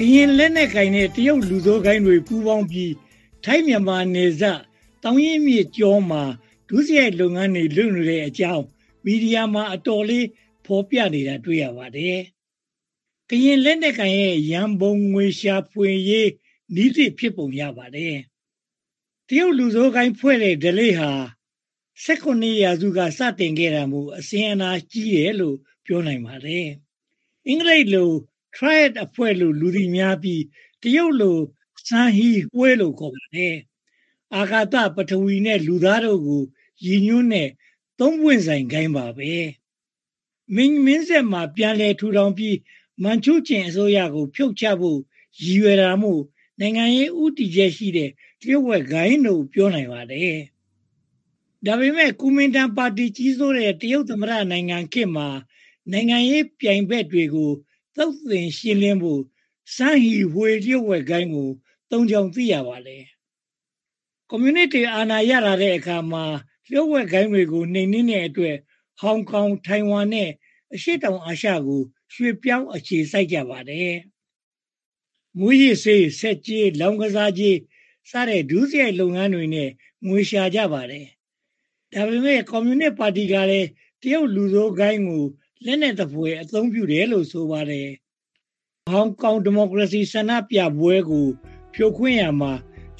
ကရင်လက်နဲ့ကင်တဲ့တရုတ်လူစိုးကိုင်းတွေပူးပေါင်းပြီးထိုင်းမြန်မာနယ်စပ်တောင်ရင်မြေကျောမှာဒုစရိုက်လုပ်ငန်းတွေလုပ်နေတဲ့အကြောင်းမီဒီယာမှာအတော်လေးဖော်ပြနေတာတွေ့ရပါတယ်။ကရင်လက်နဲ့ကင်ရဲ့ရန်ပုံငွေရှာဖွေရေးနီးသည့်ဖြစ်ပုံရပါတယ်။တရုတ်လူစိုးကိုင်းဖွဲ့တဲ့ဒလေးဟာ19ရာစုကစတင်ခဲ့တာမို့အစင်းအနာကြီးတယ်လို့ပြောနိုင်ပါတယ်။အင်္ဂလိပ်လို triad အဖွဲ့လို့လူဒီများပြီးတရုတ်လိုစန်ဟီဝဲလို့ခေါ်ပါတယ်။အာဂတပထဝီနဲ့လူသားတို့ကိုရည်ညွှန်းတဲ့သုံးပွင့်ဆိုင်ခိုင်းပါပဲ။မင်းမင်းဆက်မှာပြန်လဲထူထောင်ပြီးမန်ချူကျင်အစိုးရကိုဖြုတ်ချဖို့ရည်ရွယ်တာမို့နိုင်ငံရေးဥတီချက်ရှိတဲ့တရုတ်ဝက်ဂိုင်းလို့ပြောနိုင်ပါတယ်။ဒါပေမဲ့ကူမင်တန်ပါတီကြီးစိုးတဲ့တရုတ်သမ္မတနိုင်ငံခေတ်မှာနိုင်ငံရေးပြိုင်ဘက်တွေကို သုတ်သင်ရှင်းလင်းဖို့စမ်းဟီဝေလျှို့ဝက်ကိုင်းကိုသုံးချောင်းသိရပါလေကွန်မြူနတီအာဏာရလာတဲ့အခါမှာလျှို့ဝက်ကိုင်းတွေကိုနှိမ်နင်းတဲ့အတွက်ဟောင်ကောင်ထိုင်ဝမ်နဲ့အရှေ့တောင်အာရှကိုရွှေ့ပြောင်းအခြေစိုက်ကြပါတယ်မူရည်စေးဆက်ကြီးလောင်ကစားကြီးစတဲ့ဒုစရိုက်လုပ်ငန်းတွေနဲ့ငွေရှာကြပါတယ်ဒါပေမဲ့ကွန်မြူနစ်ပါတီကလည်းတရုတ်လူစိုးကိုင်းကို လက်နက်တပွဲအသုံးပြုတယ်လို့ဆိုပါတယ်။ဟောင်ကောင်ဒီမိုကရေစီဆန္ဒပြပွဲကိုဖြိုခွင်းရမှာ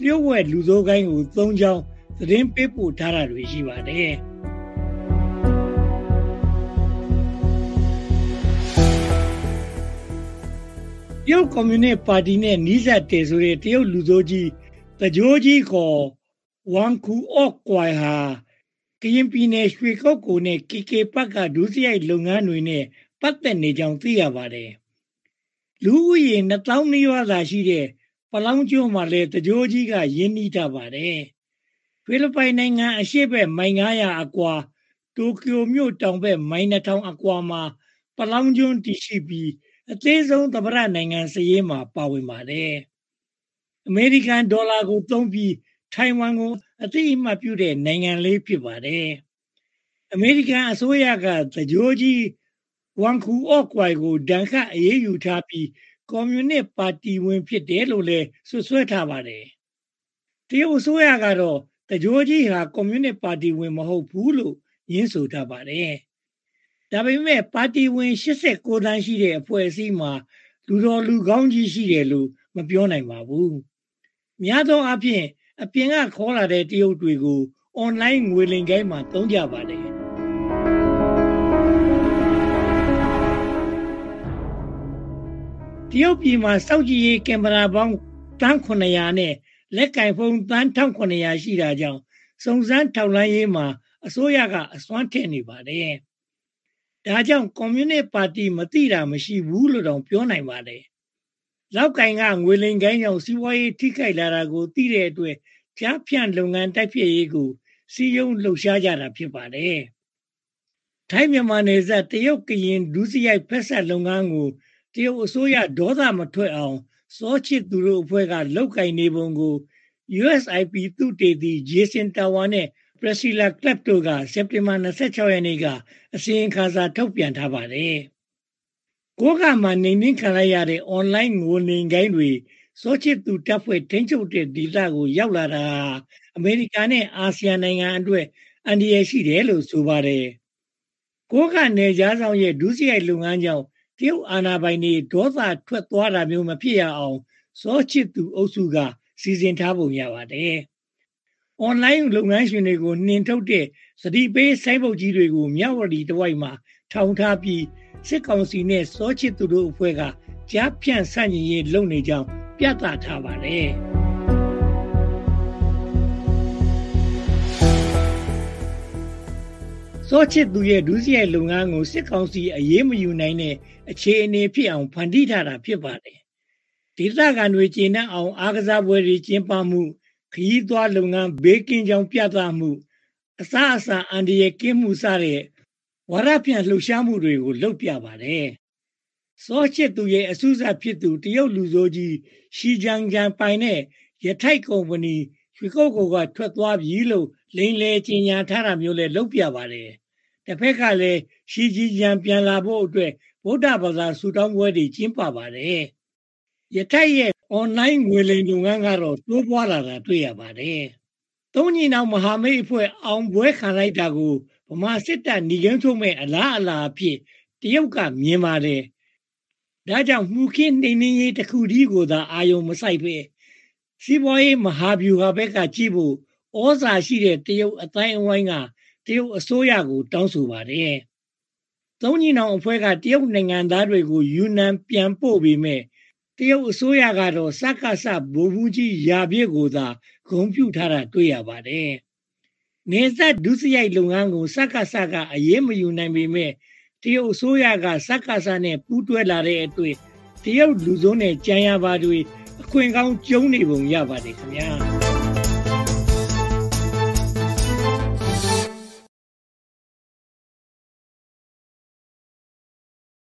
လျှို့ဝှက်လူစိုးကိုင်းကိုသုံးချောင်းသတင်းပေးပို့ထားတာတွေရှိပါတယ်။တရုတ်ကွန်မြူနစ်ပါတီနဲ့နှီးစပ်တယ်ဆိုတဲ့တရုတ်လူစိုးကြီးတကြိုးကြီးခေါ်ဝမ်ကူအော့ကွိုင်ဟာက ရင်ပြည်နယ်ရွှေကုတ်ကိုနဲ့ KK ပတ်ကဒုစရိုက်လုပ်ငန်းတွေနဲ့ ပတ်သက်နေကြောင်း သိရပါတယ်။လူဦးရေ2000နီးပါးသာရှိတဲ့ ပလောင်းကျွန်းမှာလည်းတကြိုးကြီးက ရင်းနှီးထားပါတယ်။ဖိလစ်ပိုင်နိုင်ငံ အရှေ့ဘက် မိုင်900အကွာ တိုကျိုမြို့တောင်ဘက် မိုင်2000အကွာမှာ ပလောင်းကျွန်း တည်ရှိပြီး အသေးဆုံးသဗ္ဗရနိုင်ငံစည်ရေးမှာ ပါဝင်ပါတယ်။အမေရိကန်ဒေါ်လာကိုသုံးပြီး ထိုင်ဝမ်ကို အသိအမှတ်ပြုတဲ့နိုင်ငံလေးဖြစ်ပါတယ်။အမေရိကန်အစိုးရကသကြိုးကြီးဝမ်ခူအော့ကွိုင်ကိုဒဏ်ခတ်အရေးယူထားပြီးကွန်မြူနစ်ပါတီဝင်ဖြစ်တယ်လို့လည်းဆွဆွဲထားပါတယ်။တရုတ်အစိုးရကတော့တကြိုးကြီးဟာကွန်မြူနစ်ပါတီဝင်မဟုတ်ဘူးလို့ညင်းဆိုထားပါတယ်။ဒါပေမဲ့ပါတီဝင်89တန်းရှိတဲ့အဖွဲ့အစည်းမှာလူတော်လူကောင်းကြီးရှိတယ်လို့မပြောနိုင်ပါဘူး။များသောအားဖြင့် အပြင်ကခေါ်လာတဲ့တရုတ်တွေကိုအွန်လိုင်းငွေလိမ်ကိုင်းမှာသုံးကြပါတယ်တရုတ်ပြည်မှာစောက်ကြည့်ရေးကင်မရာပေါင်းတန်း900နဲ့လက်ကင်ဖုန်းတန်း1900ရှိတာကြောင့်စုံစမ်းထောက်လှမ်းရေးမှာအစိုးရကအစွမ်းထက်နေပါတယ်။ဒါကြောင့်ကွန်မြူနစ်ပါတီမသိတာမရှိဘူးလို့တောင်ပြောနိုင်ပါတယ် လောက်ကင်ကငွေလိမ်ကိုင်းကြောင့်စီးပွားရေးထိခိုက်လာတာကိုသိတဲ့အတွက်ကြားဖြန့်လုပ်ငန်းတိုက်ဖျက်ရေးကိုစီယုံလှုပ်ရှားကြတာဖြစ်ပါတယ်။ထိုင်းမြန်မာနယ်စပ်တရုတ်ကရင်ဒုစရိုက်ဖက်ဆက်လုပ်ငန်းကိုတရုတ်အစိုးရဒေါသမထွက်အောင်စောချစ်သူတို့အဖွဲ့ကလောက်ကင်နေပုံကို USIP သူတေသီ Jason Tower နဲ့ Priscilla Clapp တို့ကစက်တင်ဘာ26ရက်နေ့ကအစီရင်ခံစာထုတ်ပြန်ထားပါတယ်။ ကိုကမှနေနှင်းခံလိုက်ရတဲ့ online ငိုနေကိုင်းတွေစောချစ်သူတပ်ဖွဲ့ထိန်းချုပ်တဲ့ဒေသကိုရောက်လာတာအမေရိကန်နဲ့အာဆီယံနိုင်ငံအတွက်အန္တရာယ်ရှိတယ်လို့ဆိုပါတယ်။ကိုကနေကြားဆောင်ရဲ့ဒုစရိုက်လုပ်ငန်းကြောင့်တရုတ်အာဏာပိုင်တွေဒေါသထွက်သွားတာမျိုးမဖြစ်ရအောင်စောချစ်သူအုပ်စုကစီစဉ်ထားပုံရပါတယ်။ online လုပ်ငန်းရှင်တွေကိုနှင်ထုတ်တဲ့စတိပေးစိုင်းပုတ်ကြီးတွေကိုမြောက်ဝတီတဝိုက်မှာ ထောင်ထားပြီးစစ်ကောင်စီနဲ့စောချစ်သူတို့အဖွဲ့ကကြားဖြန့်ဆန့်ကျင်ရေးလုပ်နေကြောင်းပြသထားပါတယ်စောချစ်သူရဲ့ဒုစရိုက်လုပ်ငန်းကိုစစ်ကောင်စီအရေးမယူနိုင်တဲ့အခြေအနေဖြစ်အောင်ဖန်တီးထားတာဖြစ်ပါတယ်ဒေသခံတွေကျင်းနှံ့အောင်အားကစားပွဲတွေကျင်းပမှုခရီးသွားလုပ်ငန်းဘေးကင်းကြောင်းပြသမှုအစားအစာအန္တရာယ်ကင်းမှုစတဲ့ ဝါရပြန့်လှုပ်ရှားမှုတွေကိုလုပ်ပြပါတယ်။စောချစ်သူရဲ့အစုစပ်ဖြစ်သူတရုတ်လူဆိုးကြီးရှီဂျန်ဂျန်ပိုင်တဲ့ရထိုက်ကုမ္ပဏီရွှေကုတ်ကိုကထွက်သွားပြီလို့လိန်လေကြီးညာထားတာမျိုးလည်းလုပ်ပြပါတယ်။တစ်ဖက်ကလည်းရှီဂျီဂျန်ပြန်လာဖို့အတွက်ဗုဒ္ဓဘာသာဆူတောင်းပွဲတွေကျင်းပပါတယ်ရထိုက်ရဲ့ online ငွေလိမ်လုပ်ငန်းကတော့တိုးပွားလာတာတွေ့ရပါတယ်။သုံးညီနောင်မဟာမိတ်အဖွဲ့အောင်ပွဲခံလိုက်တာကို ဗမာစစ်တပ်ညီကန်းထုတ်မဲ့အလားအလာအဖြစ်တရုတ်ကမြင်ပါတယ်။ဒါကြောင့်မှုခင်းနှိမ်နှင်းရေးတစ်ခုတည်းကိုသာအာယုံမဆိုင်ပဲစီးပွားရေးမဟာဗျူဟာဘက်ကကြည့်ဖို့ဩဇာရှိတဲ့တရုတ်အတိုင်းအဝိုင်းကတရုတ်အစိုးရကို တောင်းဆိုပါတယ်။သုံးညီနောင်အဖွဲ့ကတရုတ်နိုင်ငံသားတွေကိုယူနန်ပြန်ပို့ပြီးမဲ့တရုတ်အစိုးရကတော့စက္ကစဘိုလ်ဘူးကြီးရာပြည့်ကိုသာဂုံပြုထားတာတွေ့ရပါတယ်။ နေဆက်ဒုစရိုက်လုပ်ငန်းကိုစက္ကစကအရေးမယူနိုင်ပေမဲ့တရုတ်အစိုးရကစက္ကစနဲ့ပူးတွဲလာတဲ့အတွေ့တရုတ်လူစုံးနဲ့ကြံရပါတွေအခွင့်ကောင်းကျုံးနေပုံရပါတယ်ခင်ဗျာ။